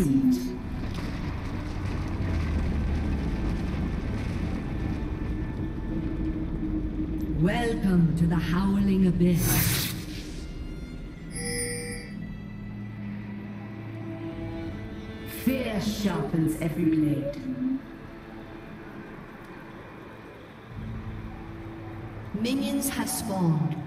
Received. Welcome to the Howling Abyss. Fear sharpens every blade. Minions have spawned.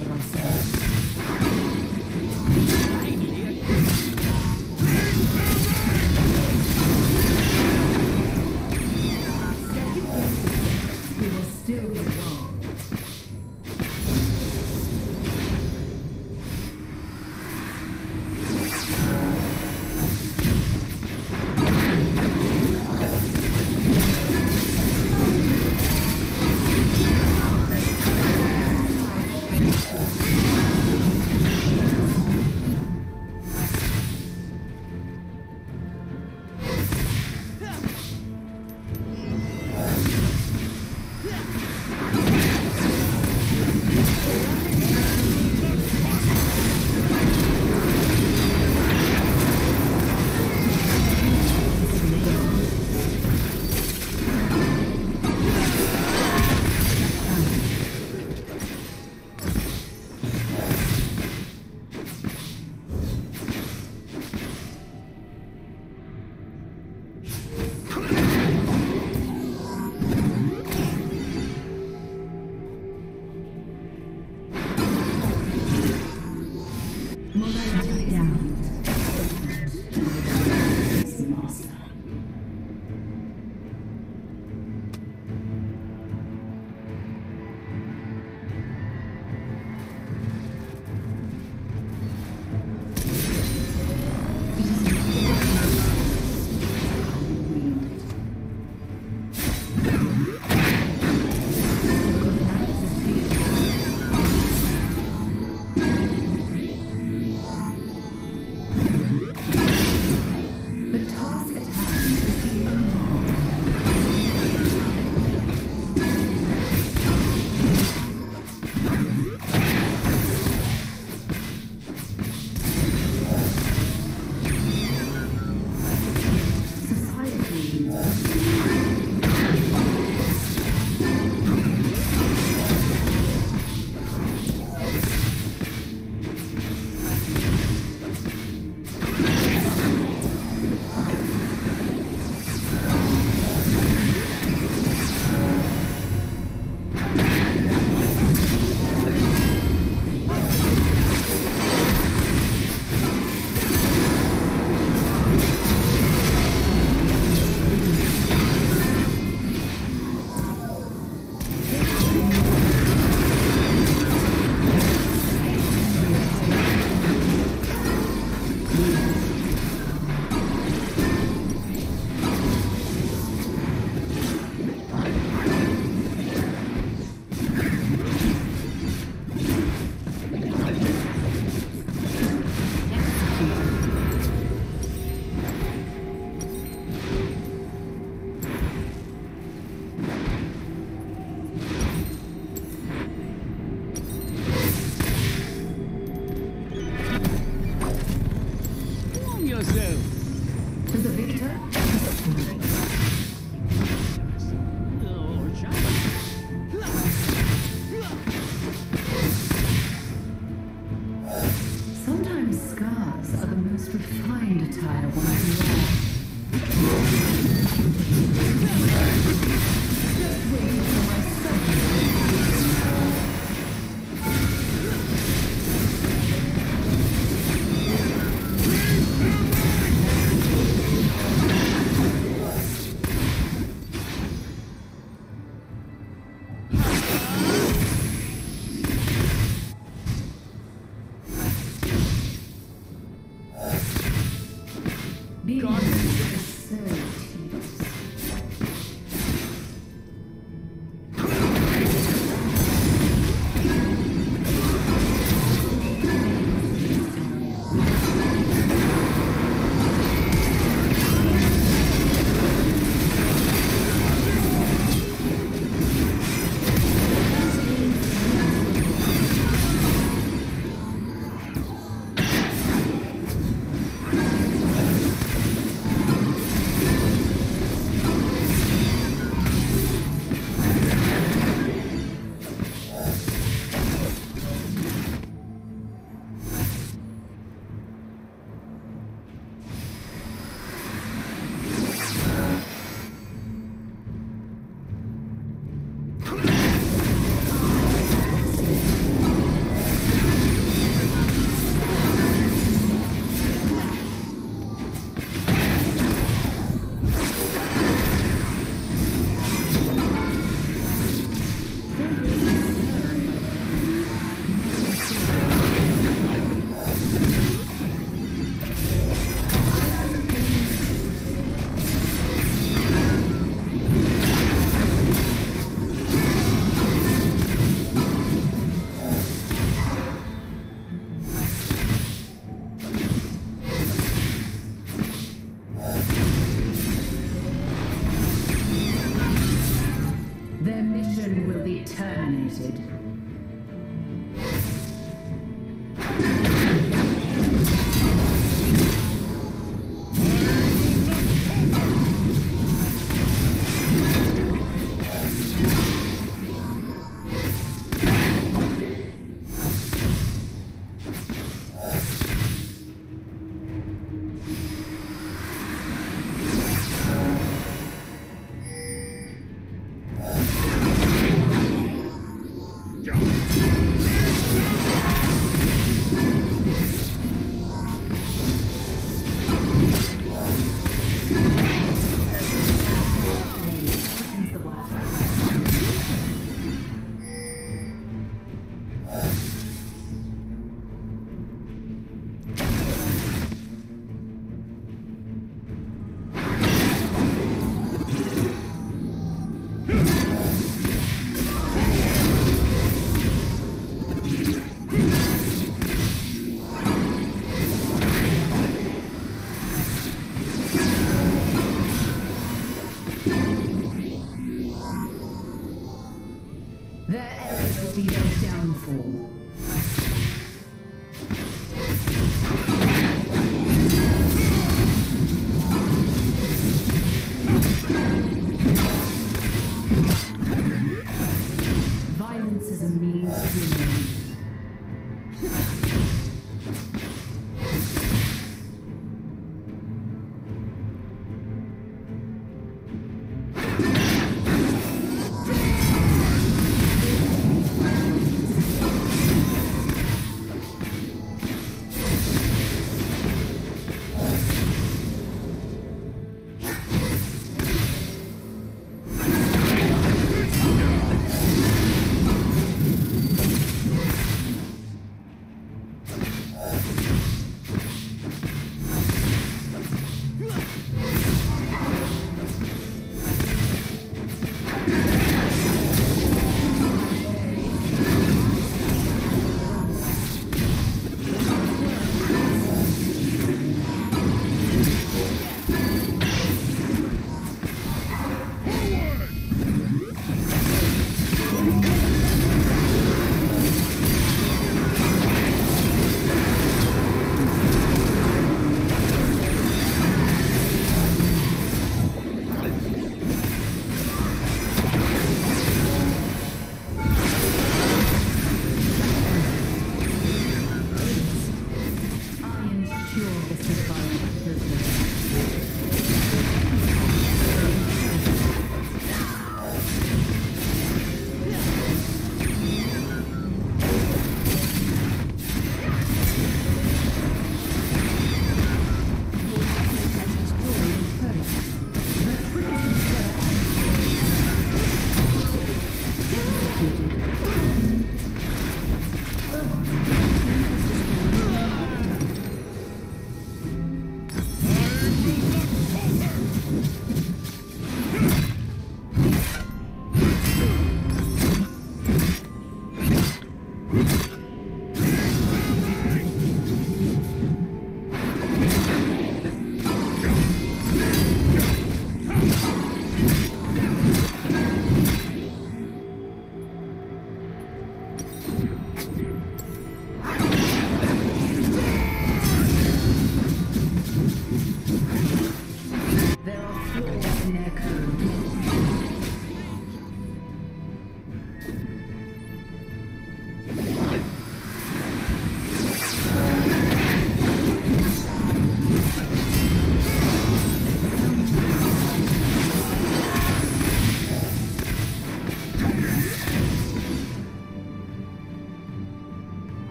Heal ourselves.